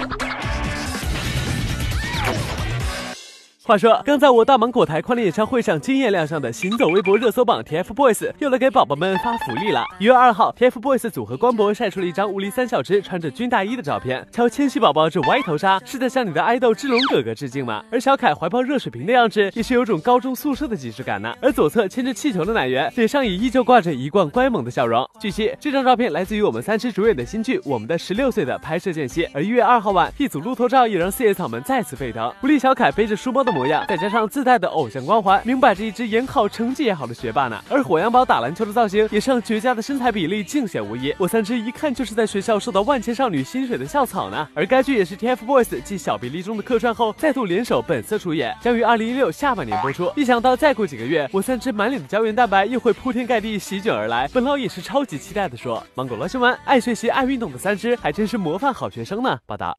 Thank you. 话说，刚在我大芒果台跨年演唱会上惊艳亮相的行走微博热搜榜 TFBOYS 又来给宝宝们发福利了。一月二号，TFBOYS 组合官博晒出了一张物理三小只穿着军大衣的照片。瞧千玺宝宝这歪头杀，是在向你的爱豆志龙哥哥致敬吗？而小凯怀抱热水瓶的样子，也是有种高中宿舍的即视感呢。而左侧牵着气球的奶源，脸上也依旧挂着一贯乖萌的笑容。据悉，这张照片来自于我们三只主演的新剧《我们的十六岁》的拍摄间隙。而一月二号晚，一组路透照也让四叶草们再次沸腾。狐狸小凯背着书包的模模样，再加上自带的偶像光环，明摆着一只演好、成绩也好的学霸呢。而火羊宝打篮球的造型，也让绝佳的身材比例尽显无疑。我三只一看就是在学校受到万千少女薪水的校草呢。而该剧也是 TFBOYS 继小比例中的客串后，再度联手本色出演，将于二零一六下半年播出。一想到再过几个月，我三只满脸的胶原蛋白又会铺天盖地席卷而来，本老也是超级期待的说。芒果罗新闻，爱学习、爱运动的三只，还真是模范好学生呢。报道。